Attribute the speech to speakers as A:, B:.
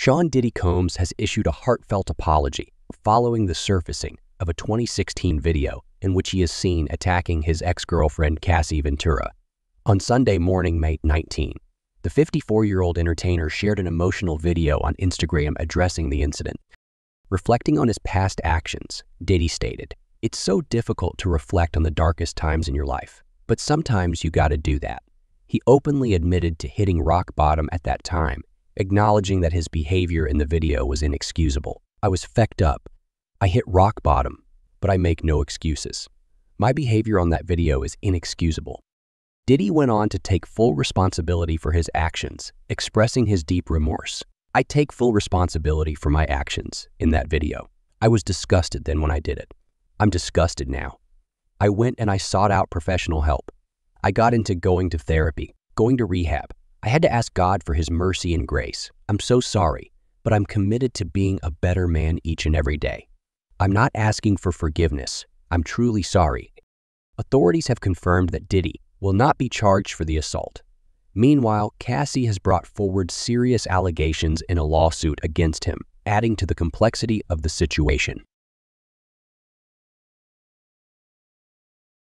A: Sean Diddy Combs has issued a heartfelt apology following the surfacing of a 2016 video in which he is seen attacking his ex-girlfriend Cassie Ventura. On Sunday morning, May 19, the 54-year-old entertainer shared an emotional video on Instagram addressing the incident. Reflecting on his past actions, Diddy stated, It's so difficult to reflect on the darkest times in your life, but sometimes you gotta do that. He openly admitted to hitting rock bottom at that time acknowledging that his behavior in the video was inexcusable. I was fecked up. I hit rock bottom, but I make no excuses. My behavior on that video is inexcusable. Diddy went on to take full responsibility for his actions, expressing his deep remorse. I take full responsibility for my actions in that video. I was disgusted then when I did it. I'm disgusted now. I went and I sought out professional help. I got into going to therapy, going to rehab, I had to ask God for his mercy and grace. I'm so sorry, but I'm committed to being a better man each and every day. I'm not asking for forgiveness. I'm truly sorry. Authorities have confirmed that Diddy will not be charged for the assault. Meanwhile, Cassie has brought forward serious allegations in a lawsuit against him, adding to the complexity of the situation.